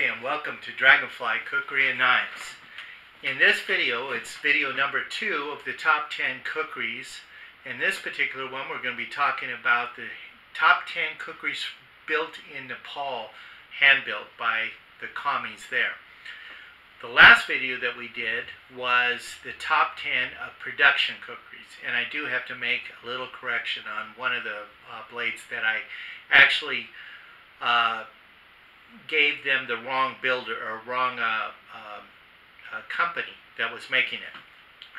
and welcome to Dragonfly Khukuri and Knives. In this video, it's video number two of the top 10 khukuris. In this particular one, we're going to be talking about the top 10 khukuris built in Nepal, hand-built by the kamis there. The last video that we did was the top 10 of production khukuris, and I do have to make a little correction on one of the uh, blades that I actually uh, gave them the wrong builder or wrong uh, um, uh, company that was making it.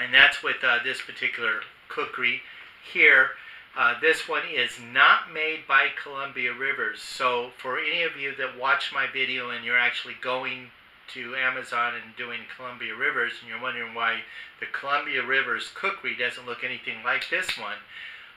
And that's with uh, this particular khukuri here. Uh, this one is not made by Columbia Rivers. So for any of you that watch my video and you're actually going to Amazon and doing Columbia Rivers and you're wondering why the Columbia Rivers khukuri doesn't look anything like this one,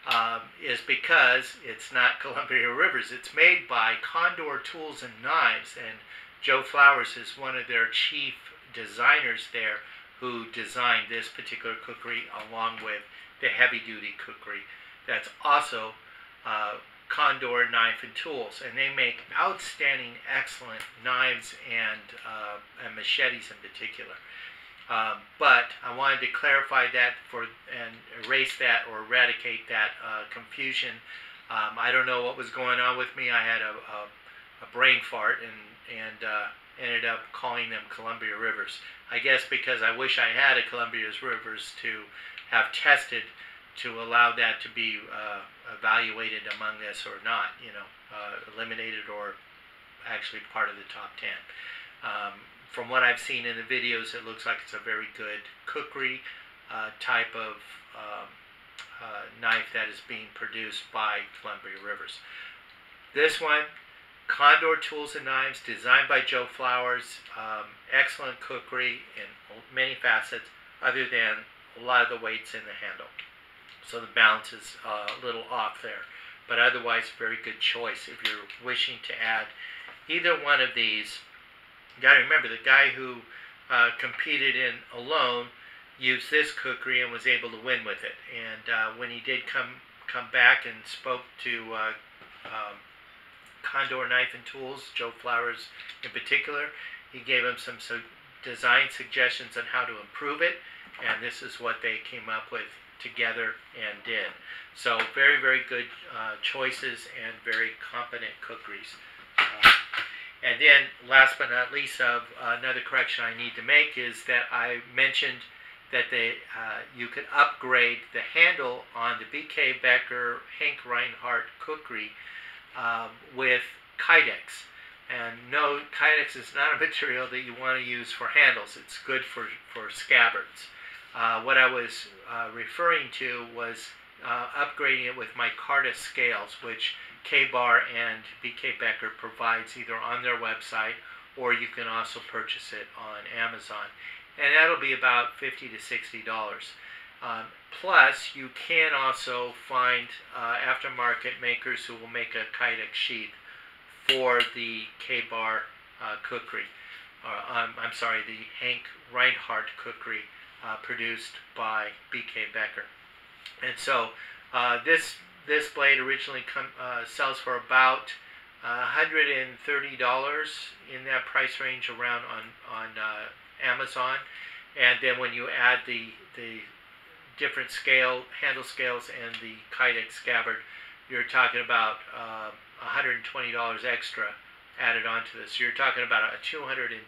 um, is because it's not Columbia Rivers. It's made by Condor Tools and Knives, and Joe Flowers is one of their chief designers there who designed this particular khukuri along with the heavy duty khukuri that's also uh, Condor Knife and Tools. And they make outstanding, excellent knives and, uh, and machetes in particular. Um, but I wanted to clarify that for and erase that or eradicate that uh, confusion. Um, I don't know what was going on with me. I had a, a, a brain fart and and uh, ended up calling them Columbia Rivers. I guess because I wish I had a Columbia Rivers to have tested to allow that to be uh, evaluated among this or not. You know, uh, eliminated or actually part of the top ten. Um, from what I've seen in the videos, it looks like it's a very good khukuri uh, type of um, uh, knife that is being produced by Columbia Rivers. This one, Condor Tools and Knives, designed by Joe Flowers. Um, excellent khukuri in many facets, other than a lot of the weights in the handle. So the balance is uh, a little off there. But otherwise, very good choice if you're wishing to add either one of these you got to remember the guy who uh, competed in alone used this khukuri and was able to win with it. And uh, when he did come come back and spoke to uh, um, Condor Knife and Tools, Joe Flowers in particular, he gave him some su design suggestions on how to improve it, and this is what they came up with together and did. So very, very good uh, choices and very competent khukuris. And then, last but not least, of uh, another correction I need to make is that I mentioned that they uh, you could upgrade the handle on the BK Becker Hank Reinhardt khukuri um, with Kydex. And no, Kydex is not a material that you want to use for handles. It's good for, for scabbards. Uh, what I was uh, referring to was uh, upgrading it with micarta scales, which Ka-Bar and BK Becker provides either on their website or you can also purchase it on Amazon. And that'll be about 50 to $60. Um, plus, you can also find uh, aftermarket makers who will make a Kydex sheath for the Ka-Bar uh, khukuri. Uh, um, I'm sorry, the Hank Reinhardt khukuri uh, produced by BK Becker. And so uh, this this blade originally come, uh, sells for about $130 in that price range around on, on uh, Amazon. And then when you add the, the different scale, handle scales and the Kydex scabbard, you're talking about uh, $120 extra added onto this. You're talking about a $260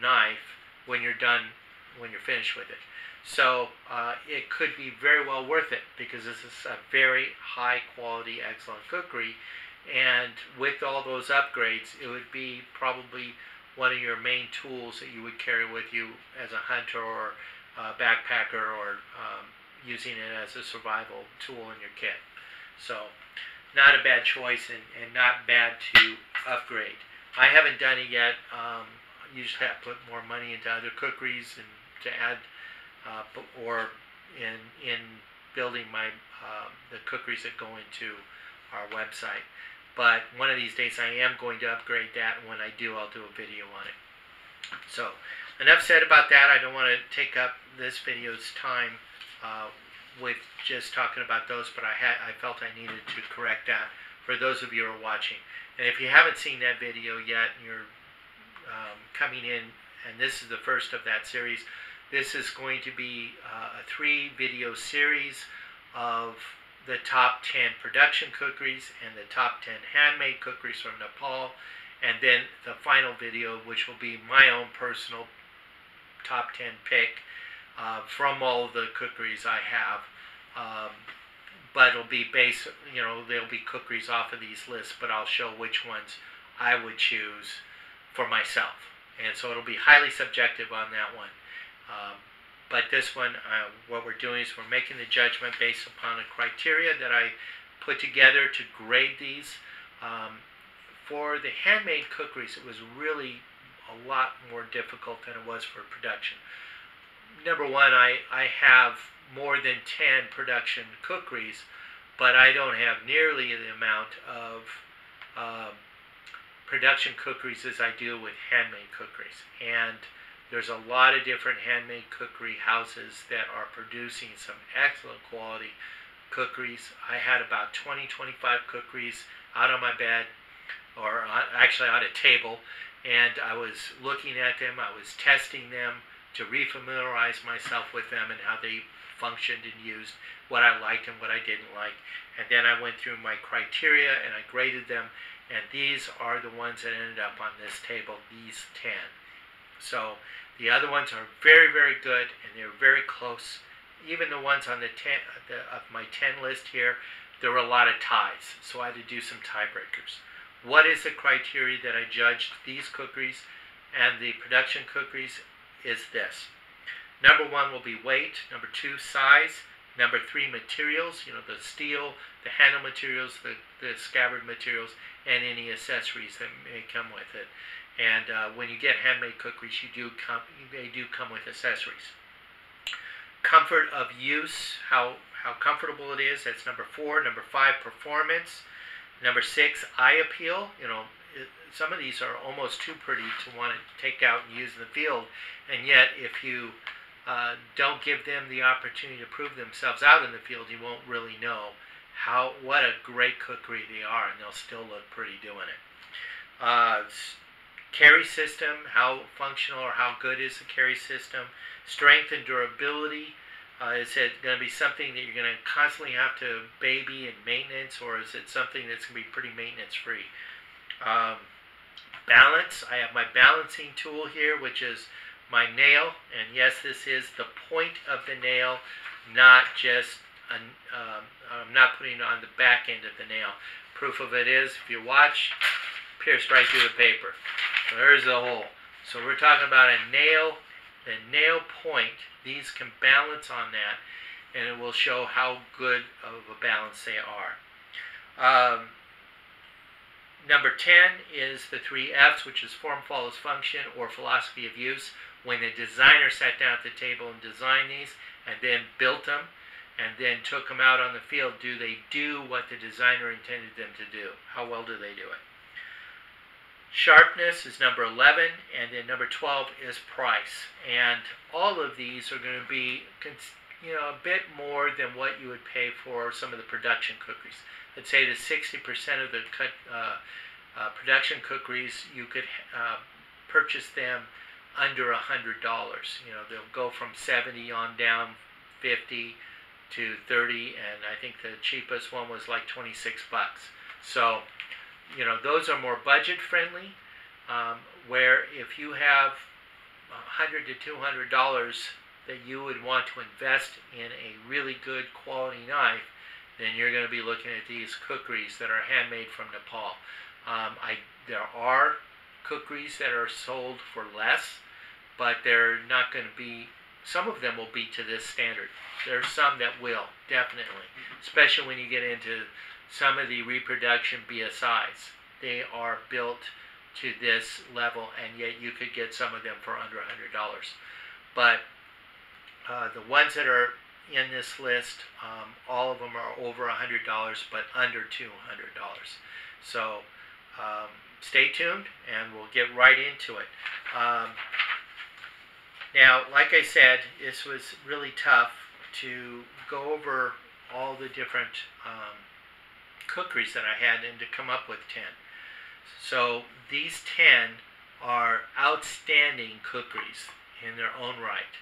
knife when you're done, when you're finished with it. So uh, it could be very well worth it because this is a very high quality, excellent khukuri. And with all those upgrades, it would be probably one of your main tools that you would carry with you as a hunter or a backpacker or um, using it as a survival tool in your kit. So not a bad choice and, and not bad to upgrade. I haven't done it yet. Um, I usually have to put more money into other khukuris and to add uh, or in in building my uh, the khukuris that go into our website. But one of these days I am going to upgrade that, and when I do, I'll do a video on it. So, enough said about that. I don't want to take up this video's time uh, with just talking about those, but I had I felt I needed to correct that for those of you who are watching. And if you haven't seen that video yet and you're um, coming in, and this is the first of that series, this is going to be uh, a three video series of the top 10 production khukuris and the top 10 handmade khukuris from Nepal, and then the final video, which will be my own personal top 10 pick uh, from all the khukuris I have. Um, but it'll be based, you know, there'll be khukuris off of these lists, but I'll show which ones I would choose for myself. And so it'll be highly subjective on that one. Um, but this one, uh, what we're doing is we're making the judgment based upon a criteria that I put together to grade these. Um, for the handmade khukuris, it was really a lot more difficult than it was for production. Number one, I, I have more than 10 production khukuris, but I don't have nearly the amount of um, production khukuris as I do with handmade khukuris. And there's a lot of different handmade khukuri houses that are producing some excellent quality khukuris. I had about 20, 25 khukuris out on my bed, or actually on a table, and I was looking at them, I was testing them to refamiliarize myself with them and how they functioned and used, what I liked and what I didn't like. And then I went through my criteria and I graded them, and these are the ones that ended up on this table, these 10. So the other ones are very, very good, and they're very close. Even the ones on the 10 uh, the, of my 10 list here, there were a lot of ties, so I had to do some tiebreakers. What is the criteria that I judged these khukuris and the production khukuris is this. Number one will be weight. Number two, size. Number three, materials. You know, the steel, the handle materials, the, the scabbard materials, and any accessories that may come with it. And uh, when you get handmade khukuris, you do come, they do come with accessories. Comfort of use, how, how comfortable it is, that's number four. Number five, performance. Number six, eye appeal. You know, some of these are almost too pretty to want to take out and use in the field. And yet, if you uh, don't give them the opportunity to prove themselves out in the field, you won't really know how what a great khukuri they are, and they'll still look pretty doing it. Uh, carry system, how functional or how good is the carry system, strength and durability. Uh, is it going to be something that you're going to constantly have to baby and maintenance, or is it something that's going to be pretty maintenance free? Um, balance, I have my balancing tool here, which is my nail, and yes, this is the point of the nail, not just, um, I'm not putting it on the back end of the nail. Proof of it is, if you watch, pierced right through the paper. There's the hole. So we're talking about a nail, the nail point. These can balance on that, and it will show how good of a balance they are. Um, number 10 is the three F's, which is form follows function or philosophy of use. When the designer sat down at the table and designed these and then built them and then took them out on the field, do they do what the designer intended them to do? How well do they do it? Sharpness is number 11, and then number 12 is price. And all of these are going to be, you know, a bit more than what you would pay for some of the production kukris. I'd say that 60% of the uh, uh, production kukris, you could uh, purchase them under a $100. You know, they'll go from 70 on down, 50 to 30, and I think the cheapest one was like 26 bucks. So you know, those are more budget friendly. Um, where if you have hundred to two hundred dollars that you would want to invest in a really good quality knife, then you're going to be looking at these khukuris that are handmade from Nepal. Um, I there are khukuris that are sold for less, but they're not going to be. Some of them will be to this standard. There's some that will definitely, especially when you get into some of the reproduction BSIs. They are built to this level, and yet you could get some of them for under $100. But uh, the ones that are in this list, um, all of them are over $100, but under $200. So um, stay tuned, and we'll get right into it. Um, now, like I said, this was really tough to go over all the different um, khukuris that I had and to come up with 10. So these 10 are outstanding khukuris in their own right.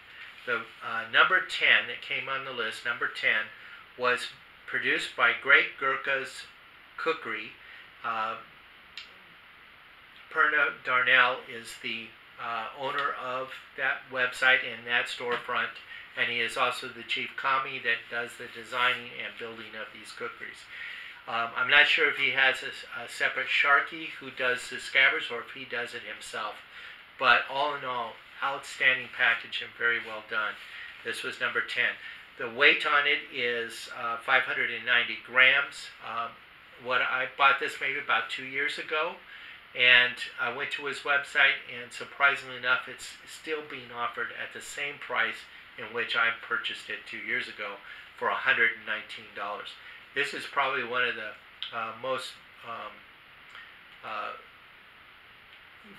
The uh, number 10 that came on the list, number 10, was produced by Great Gurkha's Khukuri. Uh, Perna Darnell is the uh, owner of that website and that storefront, and he is also the chief kami that does the designing and building of these khukuris. Um, I'm not sure if he has a, a, separate Sarki who does the scabbards or if he does it himself, but all in all, outstanding package and very well done. This was number 10. The weight on it is uh, 590 grams. Um, what I bought this maybe about two years ago, and I went to his website, and surprisingly enough, it's still being offered at the same price in which I purchased it two years ago for $119. This is probably one of the uh, most um, uh,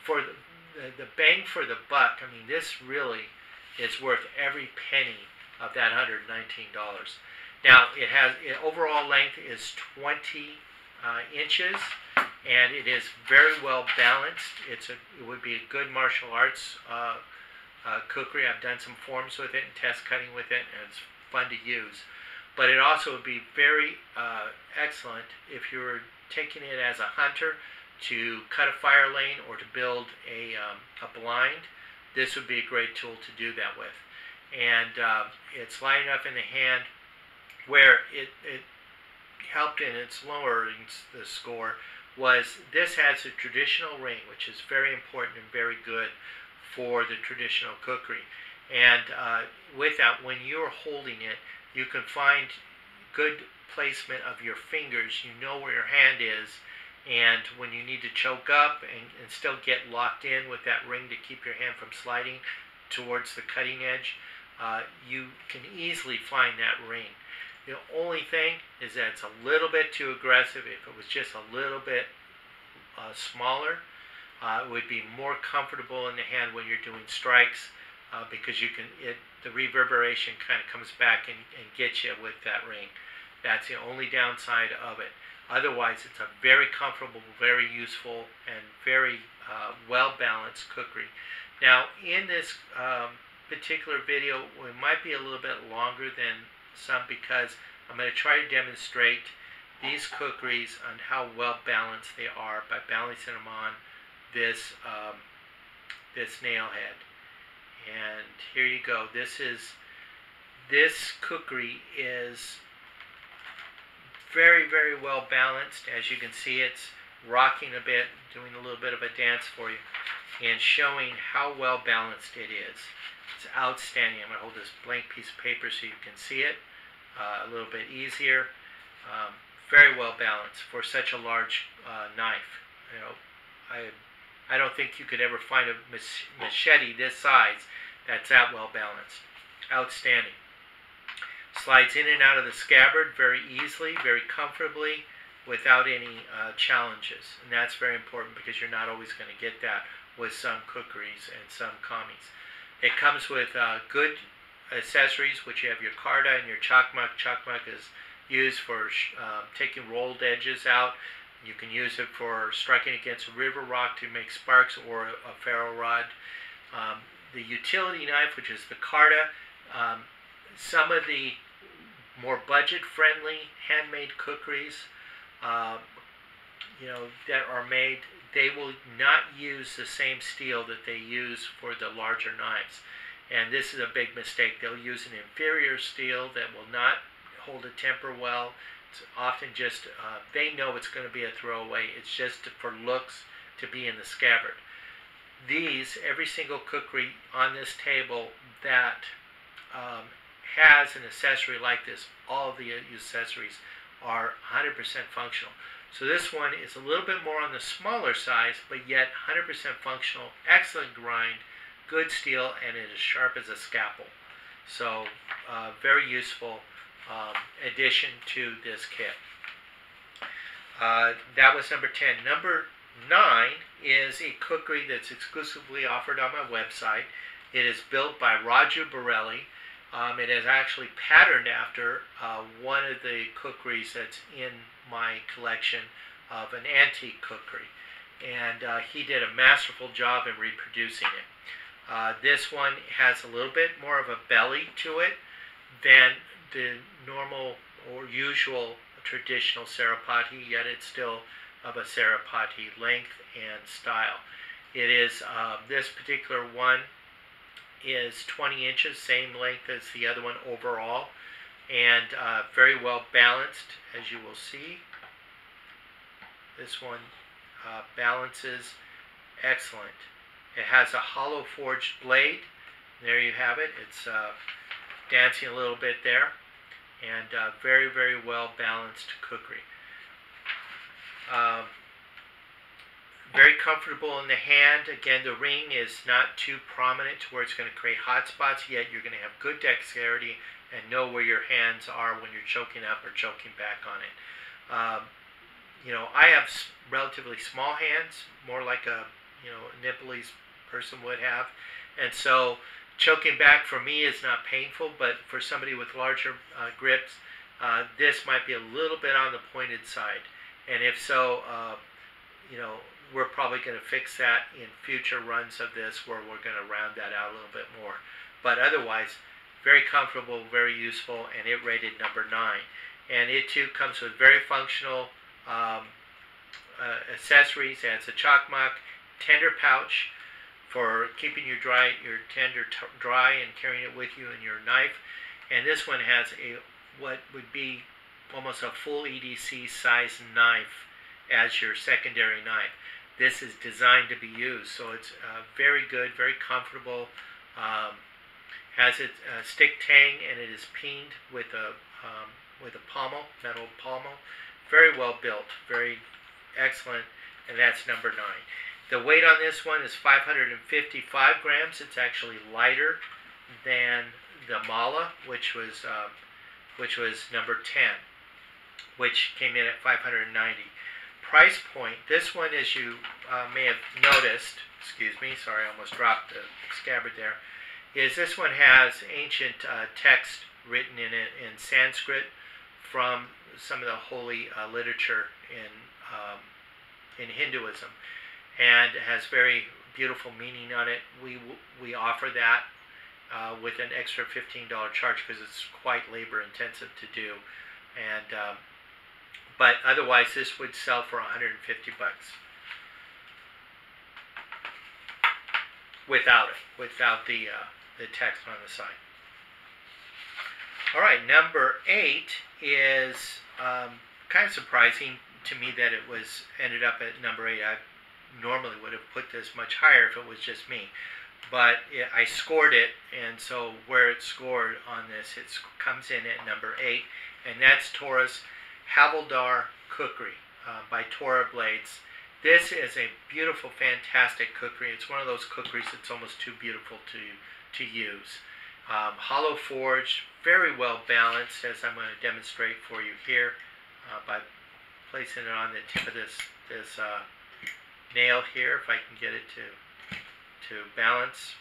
for the, the, bang for the buck. I mean, this really is worth every penny of that $119. Now, it has it, overall length is 20 uh, inches, and it is very well balanced. It's a it would be a good martial arts uh, uh, khukuri. I've done some forms with it and test cutting with it, and it's fun to use. But it also would be very uh, excellent if you were taking it as a hunter to cut a fire lane or to build a, um, a blind. This would be a great tool to do that with. And uh, it's light enough in the hand where it, it helped in its lowering the score was this has a traditional ring, which is very important and very good for the traditional khukuri. And uh, with that, when you're holding it, you can find good placement of your fingers. You know where your hand is. And when you need to choke up and, and still get locked in with that ring to keep your hand from sliding towards the cutting edge, uh, you can easily find that ring. The only thing is that it's a little bit too aggressive. If it was just a little bit uh, smaller, uh, it would be more comfortable in the hand when you're doing strikes uh, because you can it the reverberation kind of comes back and, and gets you with that ring. That's the only downside of it. Otherwise, it's a very comfortable, very useful, and very uh, well balanced khukuri. Now, in this um, particular video, we might be a little bit longer than some because I'm going to try to demonstrate these khukuris and how well balanced they are by balancing them on this um, this nail head and here you go. This is this khukuri is very very well balanced. As you can see it's rocking a bit doing a little bit of a dance for you and showing how well balanced it is. It's outstanding. I'm going to hold this blank piece of paper so you can see it uh, a little bit easier. Um, very well balanced for such a large uh, knife. You know I I don't think you could ever find a machete this size that's that well balanced. Outstanding. Slides in and out of the scabbard very easily, very comfortably, without any uh, challenges. And that's very important because you're not always going to get that with some khukuris and some kamis. It comes with uh, good accessories, which you have your karda and your chakmak. Chakmak is used for uh, taking rolled edges out. You can use it for striking against river rock to make sparks or a ferro rod. Um, the utility knife, which is the karda, um, some of the more budget-friendly handmade khukuris, uh, you know, that are made, they will not use the same steel that they use for the larger knives. And this is a big mistake. They'll use an inferior steel that will not hold a temper well. It's often just, uh, they know it's going to be a throwaway. It's just for looks to be in the scabbard these, every single khukuri on this table that um, has an accessory like this, all the accessories are 100% functional. So this one is a little bit more on the smaller size, but yet 100% functional, excellent grind, good steel, and it is sharp as a scalpel. So uh, very useful um, addition to this kit. Uh, that was number 10. Number Nine is a khukuri that's exclusively offered on my website. It is built by Raju Borelli. Um, it is actually patterned after uh, one of the khukuris that's in my collection of an antique khukuri. And uh, he did a masterful job in reproducing it. Uh, this one has a little bit more of a belly to it than the normal or usual traditional Saripati, yet it's still of a Saripati length and style. It is, uh, this particular one is 20 inches, same length as the other one overall, and uh, very well balanced, as you will see. This one uh, balances excellent. It has a hollow forged blade. There you have it. It's uh, dancing a little bit there. And uh, very, very well balanced khukuri. Um, very comfortable in the hand. Again, the ring is not too prominent to where it's going to create hot spots, yet you're going to have good dexterity and know where your hands are when you're choking up or choking back on it. Um, you know, I have relatively small hands, more like a, you know, Nepalese person would have. And so choking back for me is not painful, but for somebody with larger uh, grips, uh, this might be a little bit on the pointed side. And if so, uh, you know, we're probably going to fix that in future runs of this where we're going to round that out a little bit more. But otherwise, very comfortable, very useful, and it rated number 9. And it too comes with very functional um, uh, accessories. It has a chakmak, tender pouch for keeping your dry your tender dry and carrying it with you in your knife. And this one has a what would be almost a full EDC size knife as your secondary knife. This is designed to be used, so it's uh, very good, very comfortable. Um, has its uh, stick tang and it is peened with a um, with a pommel, metal pommel. Very well built, very excellent, and that's number nine. The weight on this one is 555 grams. It's actually lighter than the Mala, which was uh, which was number 10, which came in at 590. Price point. This one, as you uh, may have noticed, excuse me, sorry, I almost dropped the scabbard there. Is this one has ancient uh, text written in it in Sanskrit from some of the holy uh, literature in um, in Hinduism, and has very beautiful meaning on it. We we offer that uh, with an extra $15 charge because it's quite labor intensive to do, and um, but otherwise this would sell for 150 bucks without it, without the uh, the text on the side. All right, number eight is um, kind of surprising to me that it was ended up at number eight. I normally would have put this much higher if it was just me, but it, I scored it, and so where it scored on this, it comes in at number eight, and that's Tora's Havildar Khukuri uh, by Tora Blades. This is a beautiful, fantastic khukuri. It's one of those khukuris that's almost too beautiful to to use. Um, hollow forged, very well balanced, as I'm going to demonstrate for you here uh, by placing it on the tip of this this uh, nail here, if I can get it to to balance.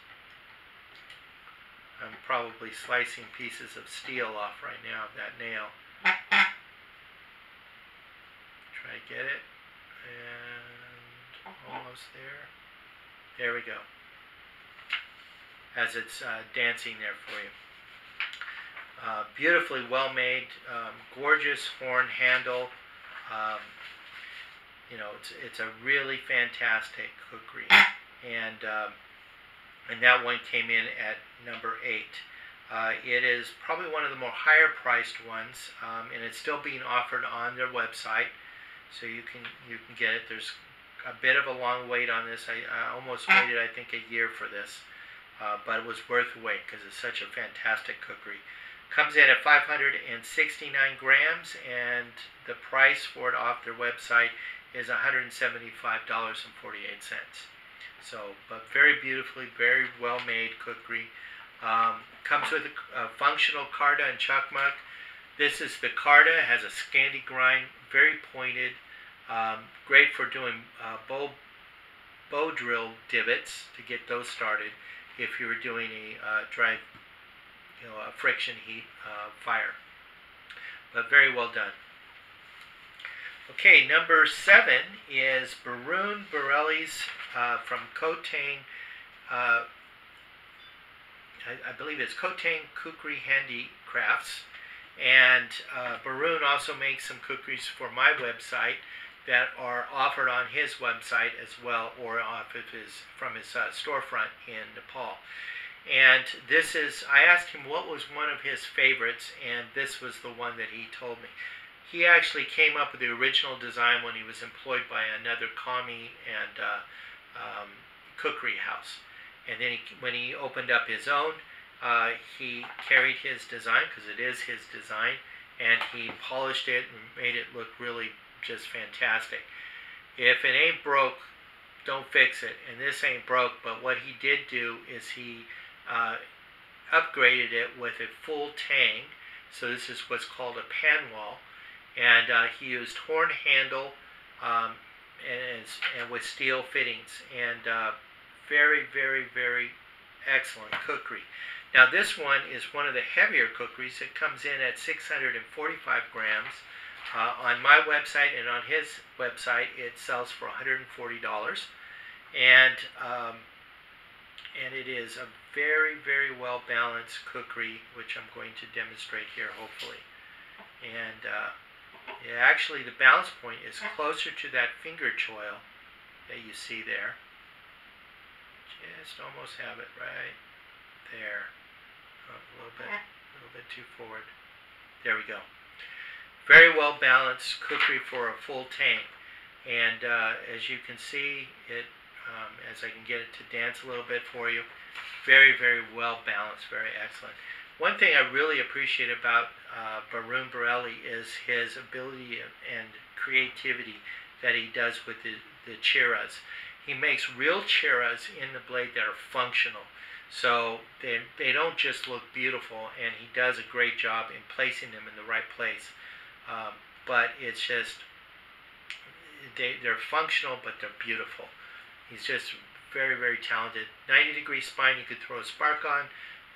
I'm probably slicing pieces of steel off right now of that nail. Try to get it, and almost there. There we go as it's uh, dancing there for you. Uh, beautifully well made, um, gorgeous horn handle. Um, you know, it's it's a really fantastic khukuri, and um, and that one came in at number eight. Uh, it is probably one of the more higher priced ones, um, and it's still being offered on their website, so you can you can get it. There's a bit of a long wait on this. I, I almost waited, I think, a year for this uh, but it was worth the wait because it's such a fantastic khukuri. Comes in at 569 grams, and the price for it off their website is $175.48. So, but very beautifully, very well made khukuri. Um, comes with a, a, functional karda and chakmak. This is the karda, has a Scandi grind, very pointed, um, great for doing uh, bow, bow drill divots to get those started if you were doing a uh, dry you know, a friction heat uh, fire. But very well done. Okay, number seven is Barun Borelli's uh, from Kotang. Uh, I, I, believe it's Kotang Kukri Handicrafts. And uh, Barun also makes some kukris for my website that are offered on his website as well, or off of his from his uh, storefront in Nepal. And this is, I asked him what was one of his favorites, and this was the one that he told me. He actually came up with the original design when he was employed by another kami and uh, um, khukuri house. And then he, when he opened up his own, uh, he carried his design, because it is his design, and he polished it and made it look really just fantastic. If it ain't broke, don't fix it. And this ain't broke, but what he did do is he uh, upgraded it with a full tang. So this is what's called a panawal. And uh, he used horn handle um, and, and, with steel fittings. And uh, very, very, very excellent khukuri. Now this one is one of the heavier khukuris. It comes in at 645 grams. Uh, on my website and on his website, it sells for $140, and um, and it is a very very well balanced khukuri, which I'm going to demonstrate here, hopefully. And uh, yeah, actually, the balance point is closer to that finger choil that you see there. Just almost have it right there. A little bit, a little bit too forward. There we go. Very well balanced khukuri for a full tang. And uh, as you can see, it um, as I can get it to dance a little bit for you, very, very well balanced, very excellent. One thing I really appreciate about uh, Barun Borelli is his ability and creativity that he does with the, the chiras. He makes real chiras in the blade that are functional. So they, they don't just look beautiful, and he does a great job in placing them in the right place. Um, but it's just they, they're functional, but they're beautiful. He's just very, very talented. 90 degree spine you could throw a spark on.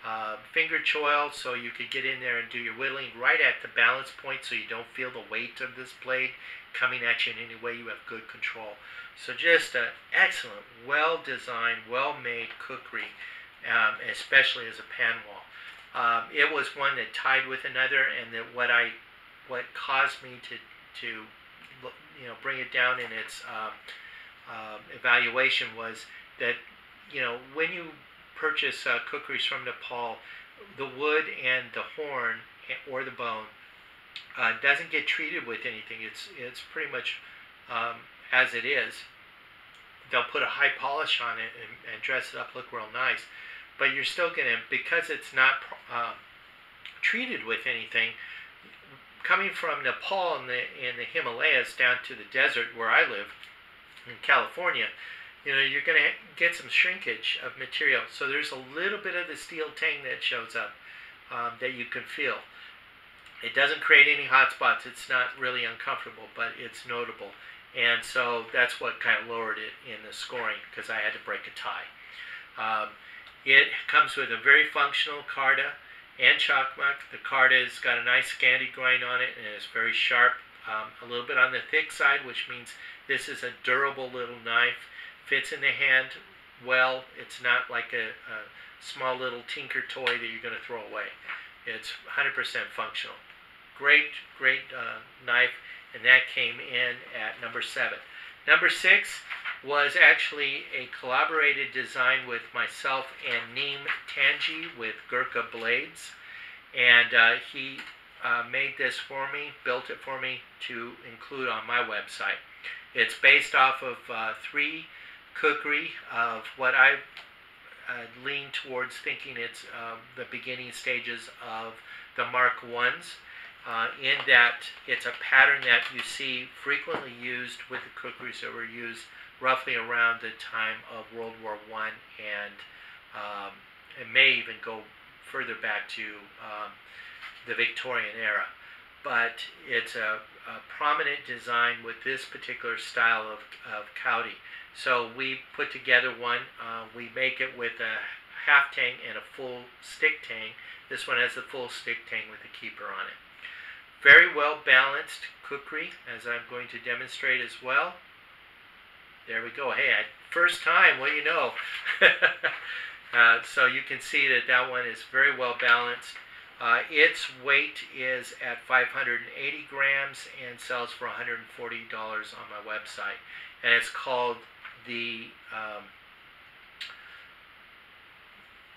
Uh, finger choil so you could get in there and do your whittling right at the balance point so you don't feel the weight of this blade coming at you in any way. You have good control. So just an excellent, well designed, well made khukuri, um, especially as a pan wall. Um, it was one that tied with another, and that what I what caused me to to you know bring it down in its um, uh, evaluation was that you know when you purchase uh, khukuris from Nepal, the wood and the horn or the bone uh, doesn't get treated with anything. It's it's pretty much um, as it is. They'll put a high polish on it and, and, dress it up, look real nice, but you're still gonna because it's not uh, treated with anything coming from Nepal in the in the Himalayas down to the desert where I live in California, you know, you're going to get some shrinkage of material. So there's a little bit of the steel tang that shows up um, that you can feel. It doesn't create any hot spots. It's not really uncomfortable, but it's notable. And so that's what kind of lowered it in the scoring because I had to break a tie. Um, it comes with a very functional Karda and chakmak. The Karda's got a nice Scandi grind on it and it's very sharp, um, a little bit on the thick side, which means this is a durable little knife. Fits in the hand well. It's not like a, a small little tinker toy that you're going to throw away. It's 100% functional. Great, great uh, knife, and that came in at number seven. Number six was actually a collaborated design with myself and Neem Tanji with Gurkha Blades. And uh, he uh, made this for me, built it for me to include on my website. It's based off of uh, three khukuri of what I uh, lean towards thinking it's uh, the beginning stages of the Mark Ones. Uh, in that it's a pattern that you see frequently used with the khukuris that were used roughly around the time of World War One, and um, it may even go further back to um, the Victorian era. But it's a, a, prominent design with this particular style of, of Khoudy. So we put together one. Uh, we make it with a half tang and a full stick tang. This one has a full stick tang with a keeper on it. Very well balanced khukuri, as I'm going to demonstrate as well. There we go. Hey, I, first time, what do you know? uh, so you can see that that one is very well balanced. Uh, its weight is at 580 grams and sells for $140 on my website. And it's called the um,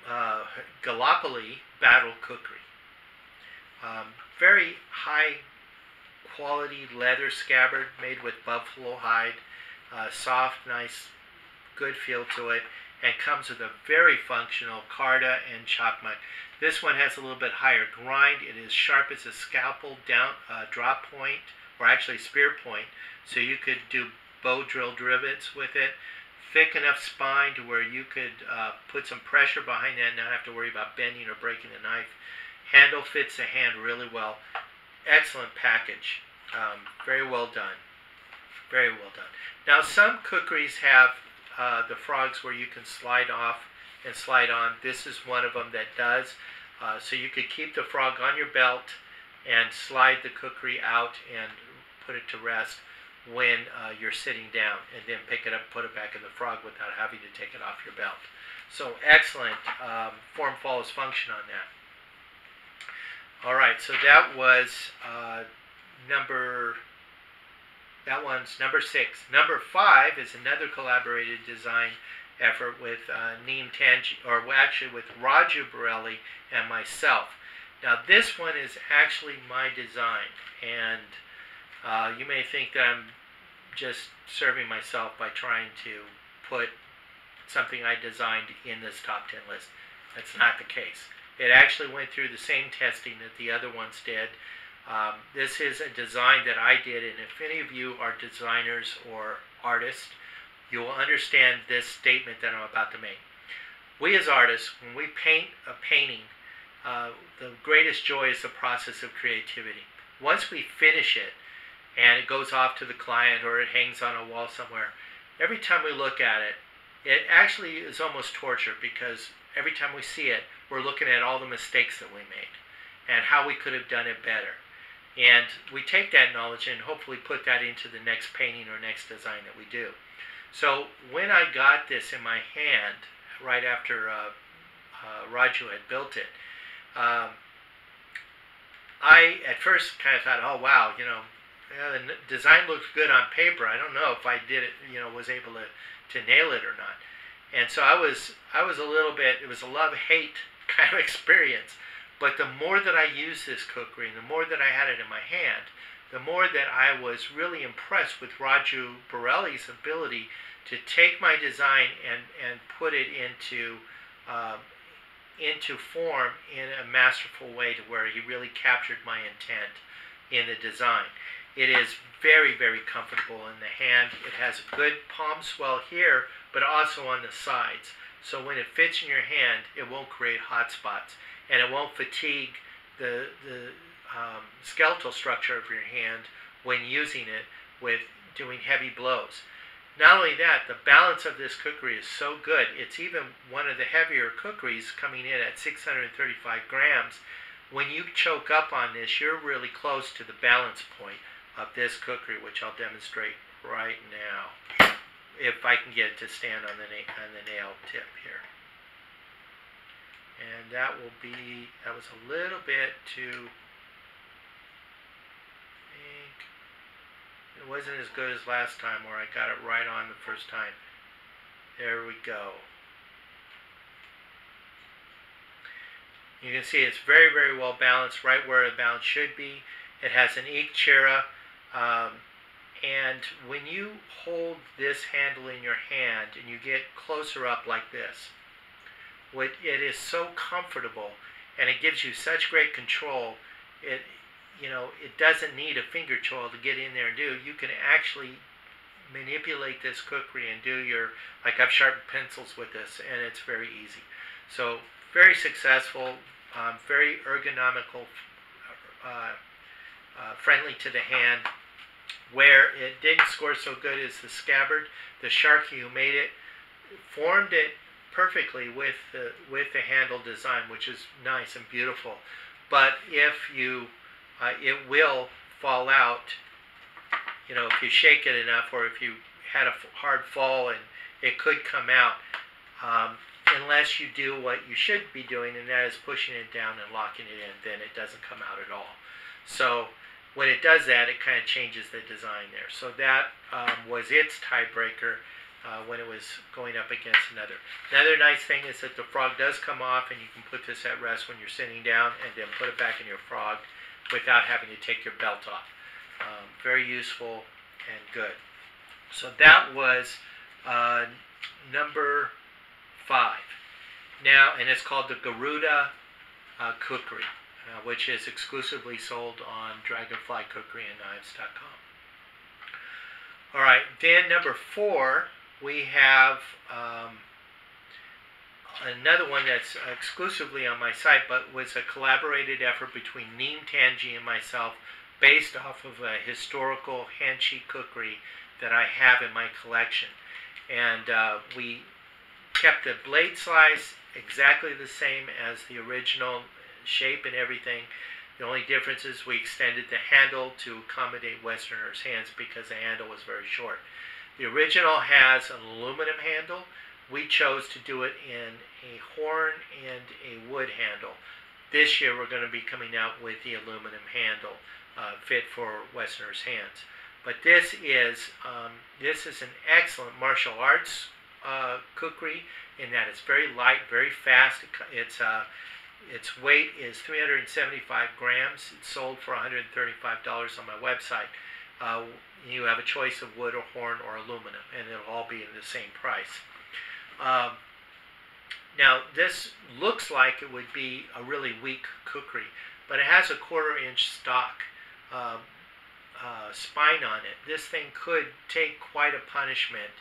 uh, Gallipoli Battle khukuri. Um, very high quality leather scabbard made with buffalo hide. Uh, soft, nice, good feel to it. And comes with a very functional Karda and chakmak. This one has a little bit higher grind. It is sharp as a scalpel down uh, drop point, or actually spear point. So you could do bow drill divots with it. Thick enough spine to where you could uh, put some pressure behind that and not have to worry about bending or breaking the knife. Handle fits the hand really well. Excellent package. Um, very well done. Very well done. Now some khukuris have uh, the frogs where you can slide off and slide on. This is one of them that does. Uh, so you could keep the frog on your belt and slide the khukuri out and put it to rest when uh, you're sitting down and then pick it up put it back in the frog without having to take it off your belt. So excellent um, form follows function on that. All right, so that was uh, number, that one's number six. Number five is another collaborated design effort with uh, Neem Tangi, or actually with Raju Borelli and myself. Now this one is actually my design, and uh, you may think that I'm just serving myself by trying to put something I designed in this top 10 list. That's not the case. It actually went through the same testing that the other ones did. Um, this is a design that I did, and if any of you are designers or artists, you will understand this statement that I'm about to make. We as artists, when we paint a painting, uh, the greatest joy is the process of creativity. Once we finish it and it goes off to the client or it hangs on a wall somewhere, every time we look at it, it actually is almost torture because every time we see it, we're looking at all the mistakes that we made and how we could have done it better. And we take that knowledge and hopefully put that into the next painting or next design that we do. So when I got this in my hand, right after uh, uh, Raju had built it, um, I at first kind of thought, oh wow, you know, yeah, the design looks good on paper. I don't know if I did it, you know, was able to, to nail it or not. And so I was I was a little bit. It was a love hate kind of experience. But the more that I used this kukri, and the more that I had it in my hand, the more that I was really impressed with Raju Borelli's ability to take my design and, and put it into uh, into form in a masterful way to where he really captured my intent in the design. It is very, very comfortable in the hand. It has a good palm swell here, but also on the sides. So when it fits in your hand, it won't create hot spots and it won't fatigue the, the um, skeletal structure of your hand when using it with doing heavy blows. Not only that, the balance of this khukuri is so good. It's even one of the heavier khukuris coming in at 635 grams. When you choke up on this, you're really close to the balance point of this khukuri, which I'll demonstrate right now. If I can get it to stand on the, on the nail tip here. And that will be, that was a little bit too It wasn't as good as last time where I got it right on the first time. There we go. You can see it's very, very well balanced, right where the balance should be. It has an Ikchira, um, and when you hold this handle in your hand and you get closer up like this, it is so comfortable and it gives you such great control. It you know, it doesn't need a finger choil to get in there and do. You can actually manipulate this khukuri and do your, like I've sharpened pencils with this, and it's very easy. So very successful, um, very ergonomical, uh, uh, friendly to the hand. Where it didn't score so good is the scabbard. The Sarki who made it formed it perfectly with the with the handle design, which is nice and beautiful. But if you, uh, it will fall out. You know, if you shake it enough, or if you had a hard fall and it could come out. Um, unless you do what you should be doing, and that is pushing it down and locking it in, then it doesn't come out at all. So when it does that, it kind of changes the design there. So that um, was its tiebreaker uh, when it was going up against another. Another nice thing is that the frog does come off, and you can put this at rest when you're sitting down, and then put it back in your frog without having to take your belt off. Um, very useful and good. So that was uh, number five. Now, and it's called the Garuda uh, Khukuri, uh, which is exclusively sold on DragonflyKhukuriandKnives.com. All right, then number four, we have um, another one that's exclusively on my site, but was a collaborated effort between Neem Tanji and myself, based off of a historical hanshi khukuri that I have in my collection. And uh, we kept the blade slice exactly the same as the original shape and everything. The only difference is we extended the handle to accommodate Westerners' hands because the handle was very short. The original has an aluminum handle. We chose to do it in a horn and a wood handle. This year we're going to be coming out with the aluminum handle uh, fit for Westerners' hands. But this is um, this is an excellent martial arts uh, khukuri in that it's very light, very fast. It's uh, its weight is 375 grams. It's sold for $135 on my website. Uh, you have a choice of wood or horn or aluminum, and it'll all be in the same price. Um, now, this looks like it would be a really weak khukuri, but it has a quarter inch stock uh, uh, spine on it. This thing could take quite a punishment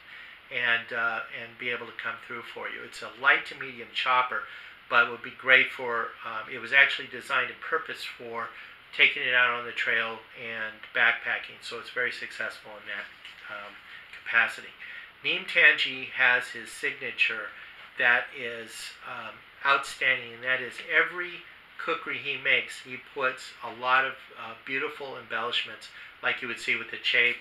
and uh, and be able to come through for you. It's a light to medium chopper, but would be great for. Um, it was actually designed and purpose for taking it out on the trail and backpacking, so it's very successful in that um, capacity. Neem Tanji has his signature that is um, outstanding, and that is every khukuri he makes, he puts a lot of uh, beautiful embellishments, like you would see with the chape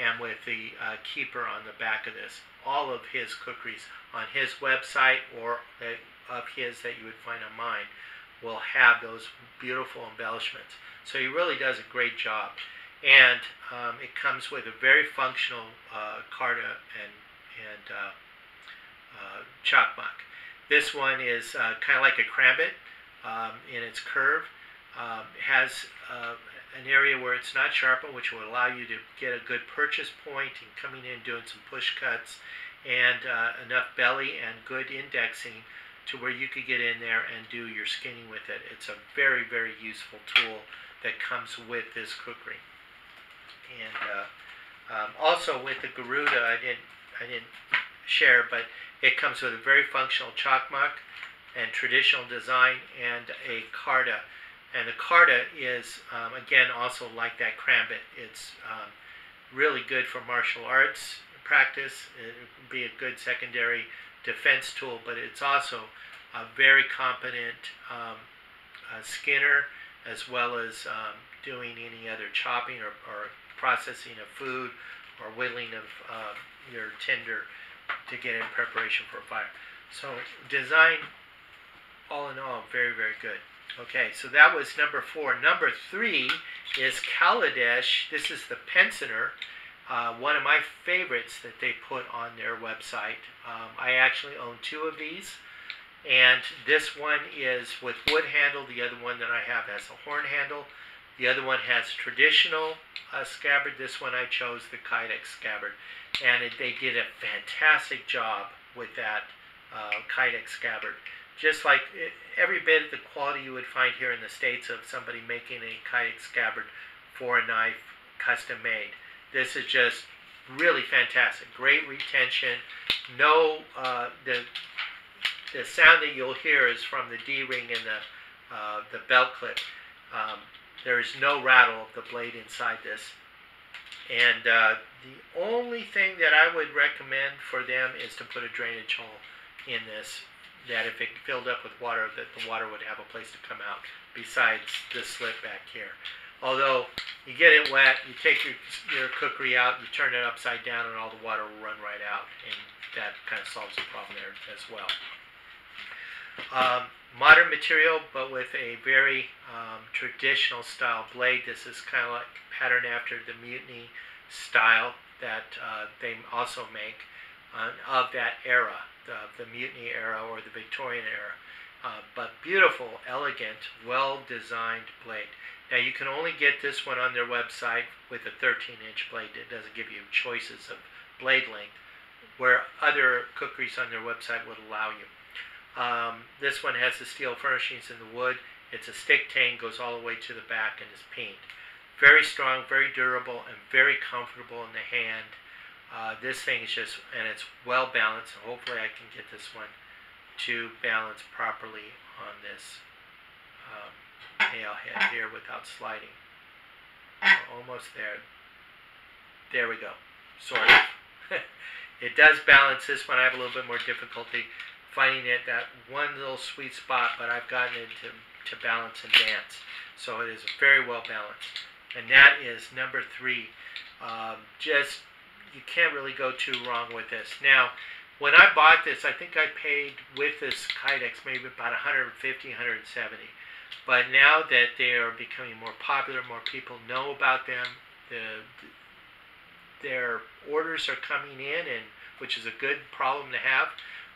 and with the uh, keeper on the back of this all of his khukuris on his website or of his that you would find on mine will have those beautiful embellishments. So he really does a great job. And um, it comes with a very functional uh, and, and uh, uh. This one is uh, kind of like a karambit um, in its curve. Um, has uh, an area where it's not sharpened, which will allow you to get a good purchase point and coming in doing some push cuts and uh, enough belly and good indexing to where you could get in there and do your skinning with it. It's a very, very useful tool that comes with this khukuri. And uh, um, also with the Garuda, I didn't, I didn't share, but it comes with a very functional chakmak and traditional design and a karda and the Karda is, um, again, also like that Karambit. It's um, really good for martial arts practice. It would be a good secondary defense tool, but it's also a very competent um, uh, skinner as well as um, doing any other chopping or, or, processing of food or whittling of uh, your tinder to get in preparation for a fire. So design, all in all, very, very good. Okay, so that was number four. Number three is Kaladesh. This is the Pensioner, uh, one of my favorites that they put on their website. Um, I actually own two of these, and this one is with wood handle. The other one that I have has a horn handle. The other one has traditional uh, scabbard. This one I chose the Kydex scabbard, and it, they did a fantastic job with that uh, Kydex scabbard just like every bit of the quality you would find here in the States of somebody making a Kydex scabbard for a knife custom made. This is just really fantastic. Great retention. No, uh, the, the sound that you'll hear is from the D-ring and the, uh, the belt clip. Um, there is no rattle of the blade inside this. And uh, the only thing that I would recommend for them is to put a drainage hole in this that if it filled up with water, that the water would have a place to come out besides this slit back here. Although you get it wet, you take your, your khukuri out, you turn it upside down, and all the water will run right out, and that kind of solves the problem there as well. Um, modern material, but with a very um, traditional style blade. This is kind of like patterned after the Mutiny style that uh, they also make of that era, the, the Mutiny era or the Victorian era. Uh, but beautiful, elegant, well-designed blade. Now you can only get this one on their website with a 13-inch blade. It doesn't give you choices of blade length, where other khukuris on their website would allow you. Um, this one has the steel furnishings in the wood. It's a stick tang, goes all the way to the back, and is painted. Very strong, very durable, and very comfortable in the hand. Uh, this thing is just, and it's well balanced. So hopefully I can get this one to balance properly on this um, nail head here without sliding. almost there. There we go. Sort of. it does balance this one. I have a little bit more difficulty finding it that one little sweet spot, but I've gotten it to, to balance and dance. So it is very well balanced. And that is number three. Um, just you can't really go too wrong with this. Now, when I bought this, I think I paid with this Kydex maybe about 150, 170. But now that they are becoming more popular, more people know about them, the, their orders are coming in, and which is a good problem to have.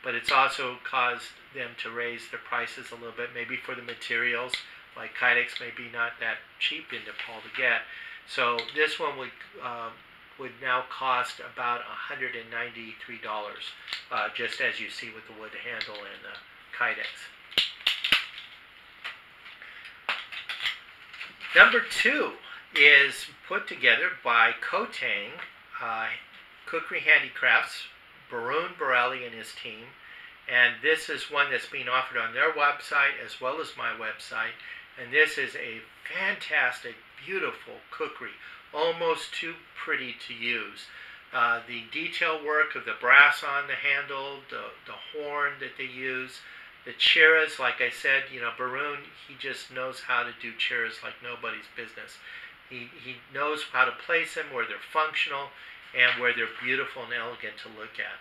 But it's also caused them to raise their prices a little bit, maybe for the materials, like Kydex may be not that cheap in Nepal to get. So this one would um, would now cost about $193, uh, just as you see with the wood handle and the Kydex. Number two is put together by Khotang uh, Khukuri Handicrafts, Barun Borelli and his team. And this is one that's being offered on their website as well as my website. And this is a fantastic, beautiful khukuri almost too pretty to use. Uh, the detail work of the brass on the handle, the, the horn that they use, the chiras, like I said, you know, Barun, he just knows how to do chiras like nobody's business. He, he knows how to place them where they're functional and where they're beautiful and elegant to look at.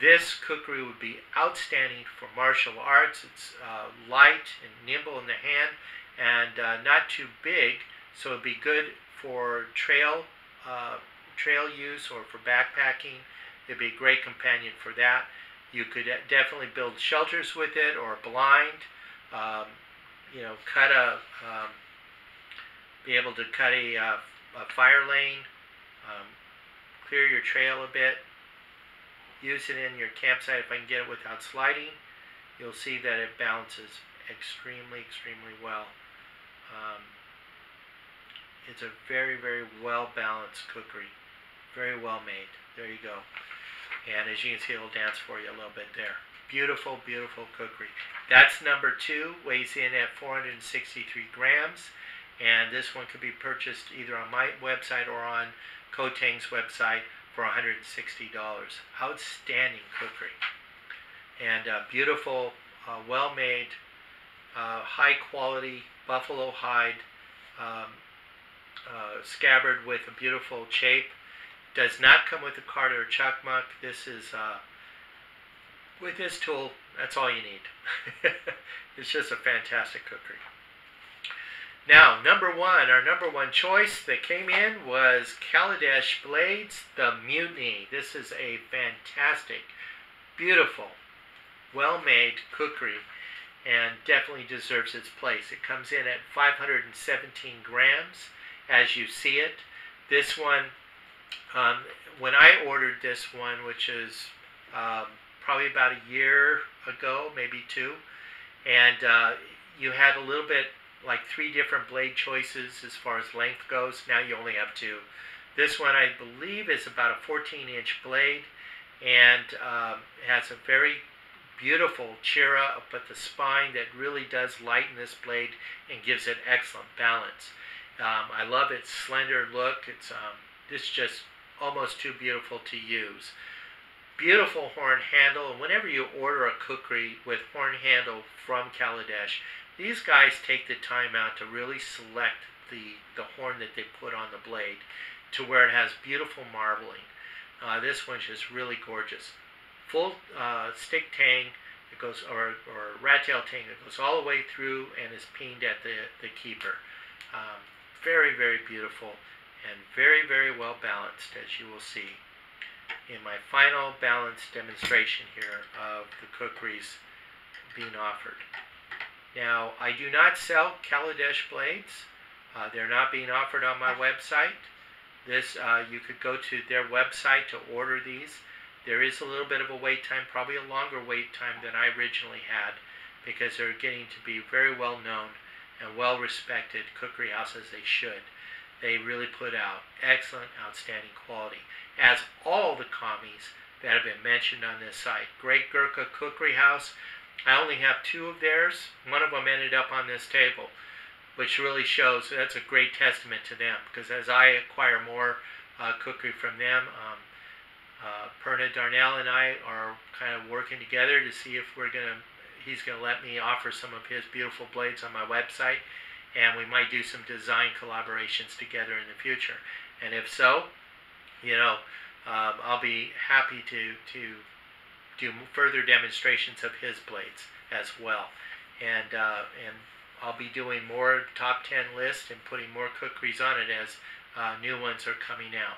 This khukuri would be outstanding for martial arts. It's uh, light and nimble in the hand and uh, not too big, so it'd be good for trail uh, trail use or for backpacking. It'd be a great companion for that. You could definitely build shelters with it or blind. Um, you know, cut a um, be able to cut a, uh, a fire lane, um, clear your trail a bit. Use it in your campsite if I can get it without sliding. You'll see that it balances extremely, extremely well. Um, it's a very, very well balanced khukuri. Very well made. There you go. And as you can see, it'll dance for you a little bit there. Beautiful, beautiful khukuri. That's number two, weighs in at 463 grams. And this one could be purchased either on my website or on Khotang's website for $160. Outstanding khukuri. And uh, beautiful, uh, well made, uh, high quality buffalo hide um, uh, scabbard with a beautiful shape. Does not come with a card or chakmak. This is, uh, with this tool, that's all you need. it's just a fantastic khukuri. Now, number one, our number one choice that came in was Kaladesh Blades, the Mutiny. This is a fantastic, beautiful, well-made khukuri and definitely deserves its place. It comes in at 517 grams as you see it. This one, um, when I ordered this one, which is um, probably about a year ago, maybe two, and uh, you had a little bit like three different blade choices as far as length goes. Now you only have two. This one I believe is about a 14 inch blade and um, has a very beautiful chira up at the spine that really does lighten this blade and gives it excellent balance. Um, I love its slender look. It's um, it's just almost too beautiful to use. beautiful horn handle. And whenever you order a kukri with horn handle from Kaladesh, these guys take the time out to really select the, the horn that they put on the blade to where it has beautiful marbling. Uh, this one's just really gorgeous. Full uh, stick tang, it goes, or, or rat tail tang, it goes all the way through and is peened at the, the keeper. Um, very, very beautiful and very, very well balanced, as you will see in my final balance demonstration here of the kukris being offered. Now, I do not sell Kaladesh blades. Uh, they're not being offered on my website. This, uh, you could go to their website to order these. There is a little bit of a wait time, probably a longer wait time than I originally had, because they're getting to be very well known and well respected khukuri house as they should. They really put out excellent, outstanding quality as all the kamis that have been mentioned on this site. Great Gurkha Khukuri House, I only have two of theirs. One of them ended up on this table, which really shows that's a great testament to them because as I acquire more uh, kukri from them, um, uh, Perna Darnell and I are kind of working together to see if we're going to, he's going to let me offer some of his beautiful blades on my website and we might do some design collaborations together in the future. And if so, you know, um, I'll be happy to to do further demonstrations of his blades as well, and uh, and I'll be doing more top 10 lists and putting more kukris on it as uh, new ones are coming out.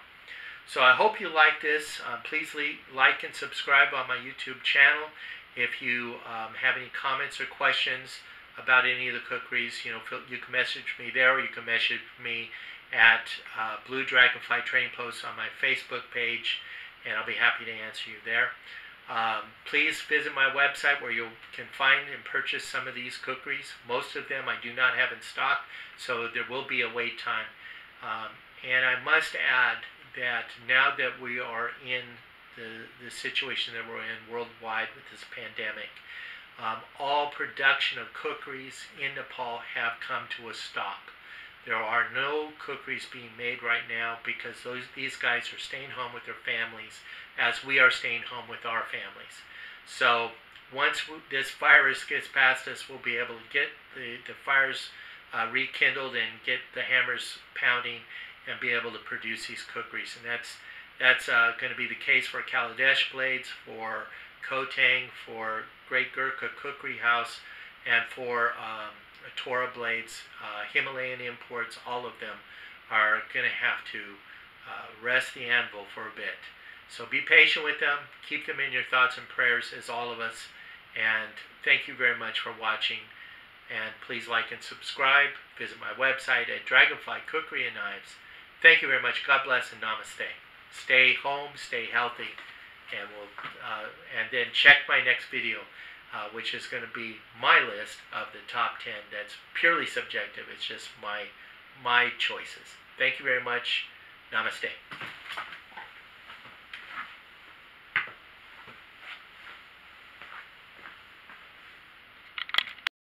So I hope you like this. Uh, please like and subscribe on my YouTube channel. If you um, have any comments or questions about any of the khukuris, you know, you can message me there or you can message me at uh, Blue Dragonfly Training Post on my Facebook page, and I'll be happy to answer you there. Um, please visit my website where you can find and purchase some of these khukuris. Most of them I do not have in stock, so there will be a wait time. Um, and I must add that now that we are in the, the situation that we're in worldwide with this pandemic, um, all production of khukuris in Nepal have come to a stop. There are no khukuris being made right now because those these guys are staying home with their families as we are staying home with our families. So once this virus gets past us, we'll be able to get the, the fires uh, rekindled and get the hammers pounding and be able to produce these khukuris. And that's that's uh, going to be the case for Kaladesh blades, for Khotang, for Great Gurkha Khukuri House, and for um, Torah blades, uh, Himalayan imports, all of them are going to have to uh, rest the anvil for a bit. So be patient with them. Keep them in your thoughts and prayers, as all of us. And thank you very much for watching. And please like and subscribe. Visit my website at Dragonfly Khukuri and Knives. Thank you very much. God bless and namaste. Stay home, stay healthy, and we'll uh, and then check my next video uh, which is going to be my list of the top 10 that's purely subjective. It's just my, my choices. Thank you very much. Namaste.